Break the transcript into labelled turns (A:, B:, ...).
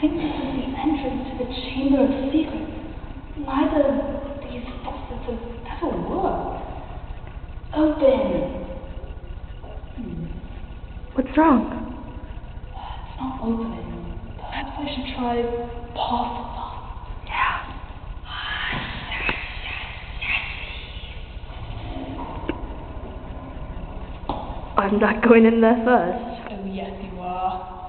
A: think this is the entrance to the Chamber of Secrets. Neither of these faucets have ever worked. Open! Hmm.
B: What's wrong?
A: It's not opening. Perhaps I should try Parseltongue.
B: Yeah. I'm not going in there first. Oh yes, you are.